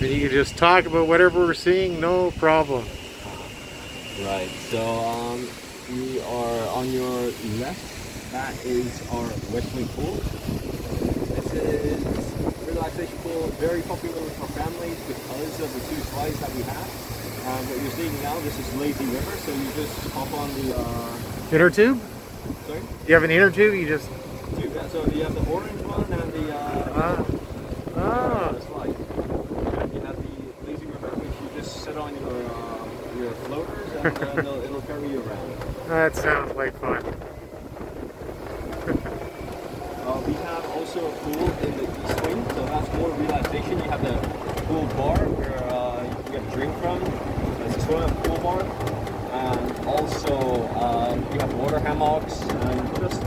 And you can just talk about whatever we're seeing, no problem. Right, so um, we are on your left. That is our west wing pool. This is a relaxation pool, very popular with our families because of the two slides that we have. Um, what you're seeing now, this is Lazy River, so you just hop on the uh, Inner tube? sorry, You have an inner tube, you just. tube. So you have the orange one and the uh, Ah. Ah. the slide. And you have the Lazy River, which you just sit on your uh, your floaters, and uh, it'll, it'll carry you around. That sounds like fun. Uh, we have also a pool in the east wing, so that's more relaxation. You have the pool bar where uh, you can get a drink from. It's a of pool bar. And also, uh, we have water hammocks. And just,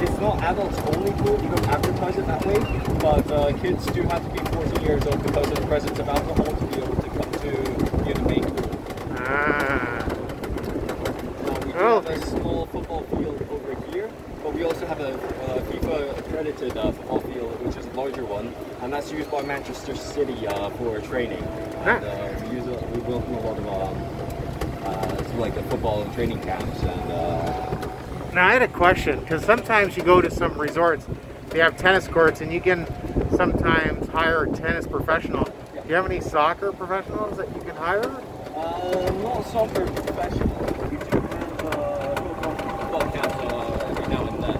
it's not adults only pool. You don't advertise it that way, but uh, kids do have to be 14 years old because of the presence of alcohol to be able to come to you know, the main pool. Ah. Uh, we do Oh. have a small football field over here, but we also have a uh, FIFA accredited uh, football field, which is a larger one, and that's used by Manchester City uh, for training. And, uh, we use it, we welcome a lot of um, uh, like the football and training camps, and uh, Now I had a question because sometimes you go to some resorts, they have tennis courts, and you can sometimes hire a tennis professional. Do you have any soccer professionals that you can hire? uh, not soccer professional. We do have uh, football, football camps uh, every now and then.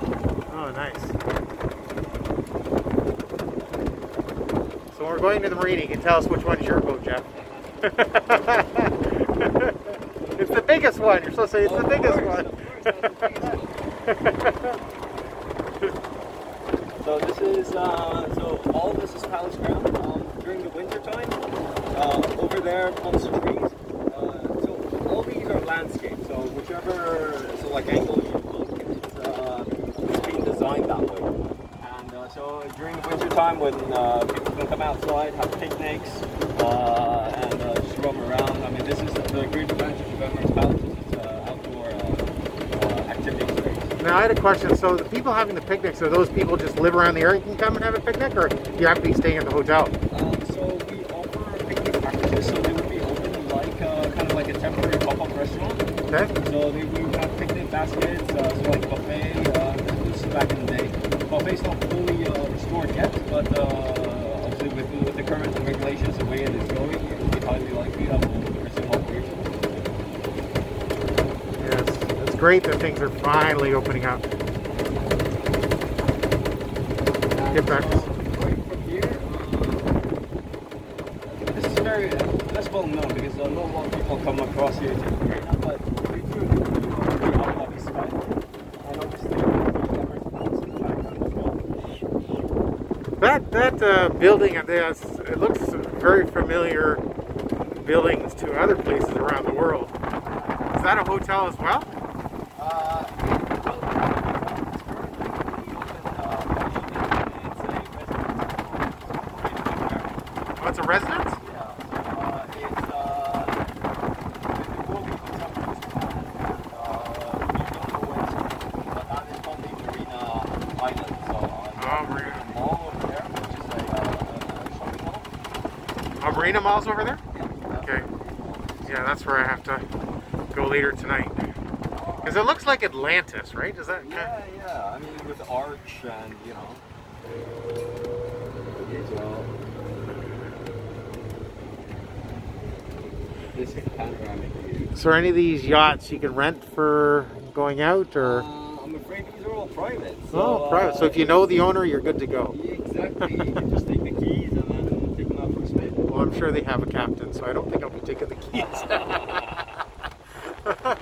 Oh, nice. So when we're going to the marina, you can tell us which one's your boat, Jeff. it's the biggest one. You're supposed to say it's the biggest course, one. of course, that's the biggest one. So this is uh, so all this is palace ground um, during the winter time. Uh, over there, amongst the trees. Uh, so all these are landscapes. So whichever so like angle you look, it's, uh, it's being designed that way. And uh, so during the winter time, when uh, people can come outside, have picnics, uh, and uh, just roam around. I mean, this is the great advantage of Emirates Palace. is It's uh, outdoor uh, uh, activity space. Now I had a question. So the people having the picnics, are those people just live around the area and can come and have a picnic, or do you have to be staying at the hotel? Um, so we offer picnic packages, so they would be open like uh, kind of like a temporary pop-up restaurant. Okay. So they would have picnic baskets, uh, so like buffet. Uh, this is back in the day. Buffet's not fully uh, restored yet, but uh, obviously with, with the current regulations, the way it is going, it would be highly likely that we'll resume operation. Yes, it's great that things are finally opening up. Get back. So, right from here, uh, this is very less well known because uh, not a lot of people come across here to but we do Dhabi sky. And obviously, the Emirates Palace in the background as well. That that uh, building, yes, it looks very familiar buildings to other places around the world. Is that a hotel as well? Uh, Oh, it's a residence? Oh, marina. Marina malls over there? Okay. Yeah, that's where I have to go later tonight. Because it looks like Atlantis, right? Is that kind Yeah, yeah. I mean, with arch and you know. This is panoramic view. So are any of these yachts you can rent for going out, or? Uh, I'm afraid these are all private. So, oh, private. So uh, if you know the owner, you're good to go. Yeah, exactly. you can just take the keys and then take them out for a spin. Well, I'm sure they have a captain, so I don't think I'll be taking the keys.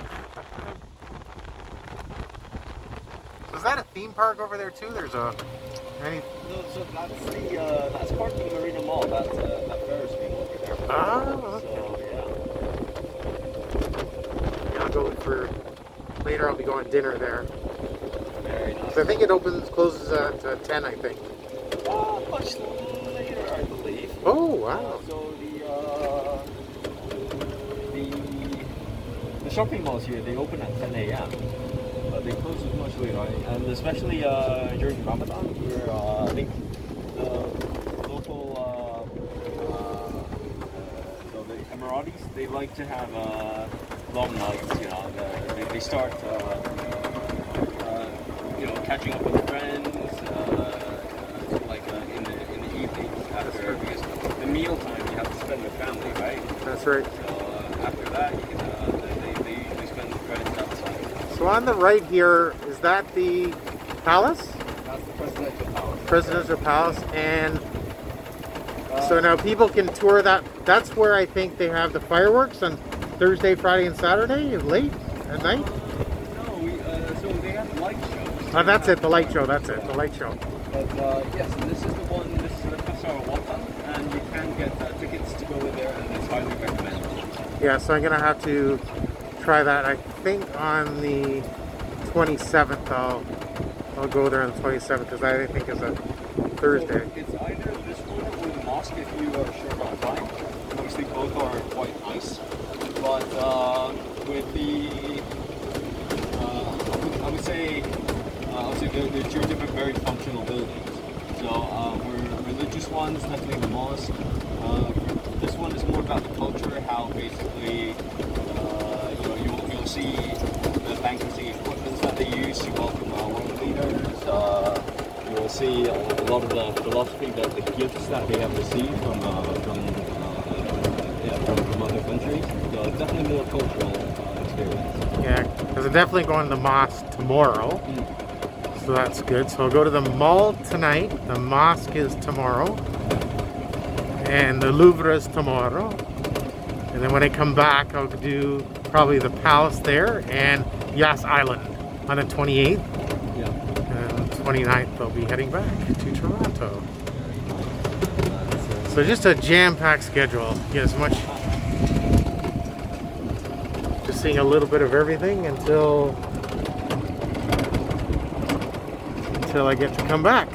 Is that a theme park over there too? There's a any No, so that's the uh, that's part of the Marina Mall. That's uh, that Ferris wheel over there. Ah, So yeah, I'll go for later. I'll be going dinner there. yeah, very nice. 'Cause I think it opens closes at uh, ten. I think. Uh, much later, I believe. Oh Uh, wow. so the uh, the the shopping malls here they open at 10 a.m. But they close much later, and especially uh, during Ramadan, where uh, I think the local uh, uh, Emiratis, they like to have long nights. You know, they, they start, you know, catching up with friends, uh, like uh, in the in the evenings after because the meal time you have to spend with family, right? That's right. So uh, after that, you can, uh, they, they usually spend with friends outside. So on the right here, is that the palace? That's the presidential palace. Presidential Palace, and so now people can tour that. That's where I think they have the fireworks on Thursday, Friday, and Saturday, late at night. No, we, uh, so they have light shows. Oh, that's it, the light show. That's it, the light show. But uh, yes, this is the one. This is the Qasr Al Watan, and you can get uh, tickets to go in there, and it's highly recommended. Yeah, so I'm gonna have to try that. I think on the 27th, I'll I'll go there on the 27th because I think it's a Thursday. So it's either this one or the mosque if you are short on time. Obviously, both are quite nice, but uh, with the uh, I, would, say uh, I would say they're, they're two different very functional buildings. So uh, we're religious ones, definitely the mosque. Uh, one is more about the culture, how basically uh, you know you'll, you'll see the banqueting equipment that they use to welcome our world leaders. Uh, you'll see a lot of the philosophy, that the gifts that they have received from uh, from, uh, yeah, from from other countries. So it's definitely more cultural uh, experience. Yeah, because I'm definitely going to the mosque tomorrow. So that's good. So I'll go to the mall tonight. The mosque is tomorrow. And the Louvre is tomorrow. And then when I come back, I'll do probably the palace there and Yas Island on the 28th. Yeah. And 29th, I'll be heading back to Toronto. So just a jam-packed schedule. Get as much, just seeing a little bit of everything until until I get to come back.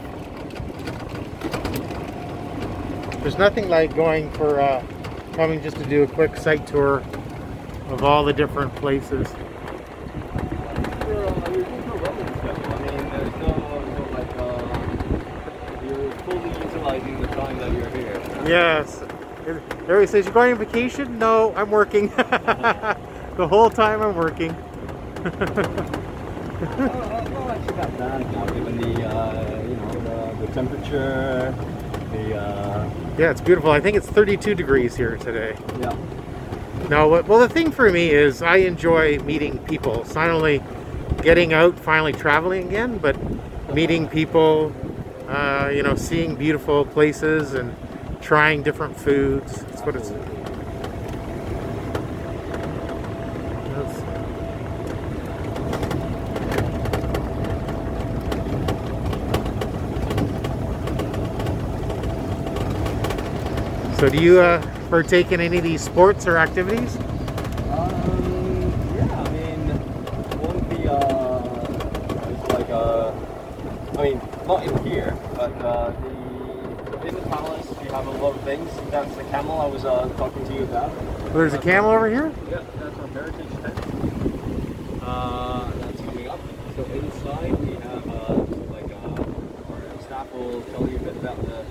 There's nothing like going for uh, coming just to do a quick site tour of all the different places. I. Yes. Everybody says, You're going on vacation? No, I'm working. the whole time I'm working. That bad now, given the, uh, you know, the, the temperature, the, uh, Yeah, it's beautiful. I think it's 32 degrees here today. yeah. No, what- well, the thing for me is I enjoy meeting people. It's not only getting out, finally traveling again, but meeting people, uh, you know, seeing beautiful places and trying different foods. That's what it's. that's- So, do you uh, partake in any of these sports or activities? Um, yeah, I mean, one of the, uh, it's like, uh, I mean, not in here, but, uh, the, in the palace, you have a lot of things. That's the camel I was, uh, talking to you about. There's a camel over here. Yeah, that's our heritage tent. Uh, that's coming up. So inside we have uh, like uh, our staff will tell you a bit about the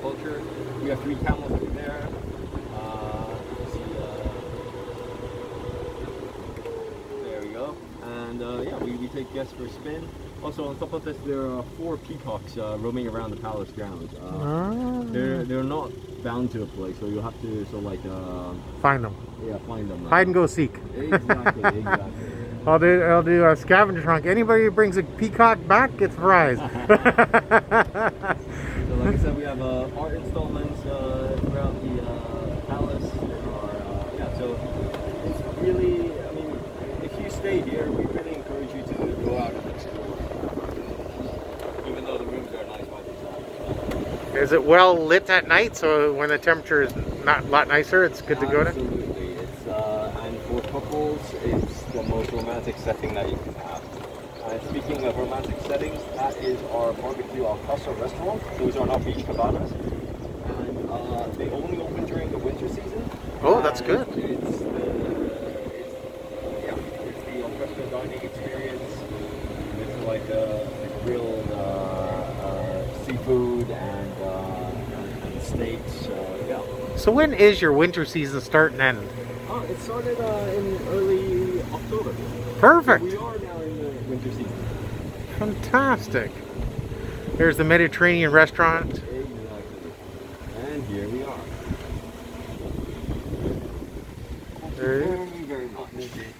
culture. We have three camels over there. Uh, see, uh, there we go. And uh, yeah, we, we take guests for a spin. Also, on top of this, there are four peacocks uh, roaming around the palace grounds. Uh, Ah, they're they're not bound to a place, so you'll have to so like uh, find them. yeah find them. Hide and go seek. Exactly, exactly. I'll do. I'll do a scavenger hunt. Anybody who brings a peacock back gets prize. Like I said, we have uh, art installments uh, throughout the uh, palace. Are, uh, yeah, so it's really, I mean, if you stay here, we really encourage you to go out and explore. Even though the rooms are nice by themselves. is it well lit at night? So when the temperature is not a lot nicer, it's good to go to. Absolutely. It's, uh, and for couples, it's the most romantic setting that you can Speaking of romantic settings, that is our barbecue al restaurant. Those are not beach cabanas. And uh, they only open during the winter season. Oh, that's good. It's the, it's, yeah, it's the al dining experience. It's like a, grilled uh, uh, seafood and, and, and steaks. Uh, yeah. So when is your winter season start and end? Oh, it started in early October. Perfect. So we are now in the winter season. Fantastic. There's the Mediterranean restaurant. Exactly. And here we are. There. Very, very much.